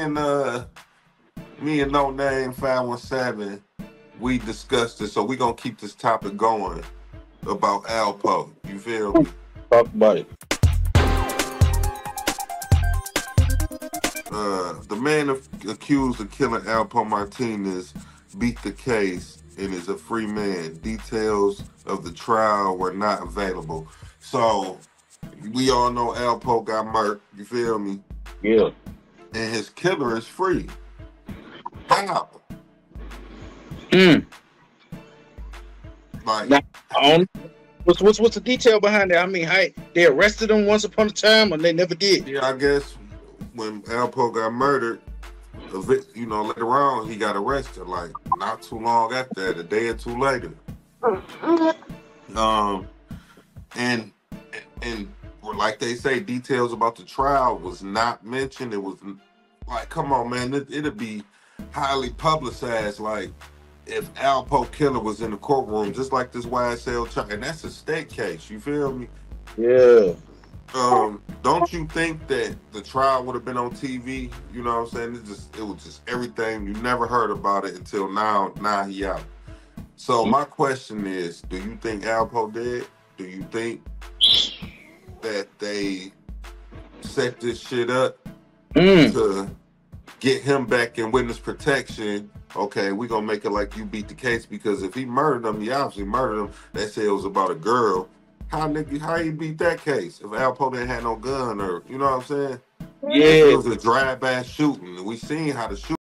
and uh me and No Name 517, we discussed it, so we gonna keep this topic going about Alpo. You feel me? Talk about it. Uh the man of, accused of killing Alpo Martinez beat the case and is a free man. Details of the trial were not available. So we all know Alpo got murked, you feel me? Yeah. And his killer is free. How? Mm. Like Now, I what's what's what's the detail behind that? I mean, how they arrested him once upon a time, and they never did. Yeah, I guess when Alpo got murdered, you know, later on he got arrested. Like not too long after that, a day or two later. Um, and and like they say, details about the trial was not mentioned. It was like, come on, man, it, it'd be highly publicized. Like if Alpo Killer was in the courtroom, just like this YSL trial, and that's a state case. You feel me? Yeah. um don't you think that the trial would have been on TV? You know what I'm saying? It just it was just everything you never heard about it until now. Now he out. So my question is, do you think Alpo did? Do you think that they set this shit up Mm. to get him back in witness protection? Okay, we gonna make it like you beat the case because if he murdered him, he obviously murdered him. They say it was about a girl. How nigga, how he beat that case if Alpo didn't have no gun or you know what I'm saying? Yeah. It was a drive-by shooting. We seen how the shoot.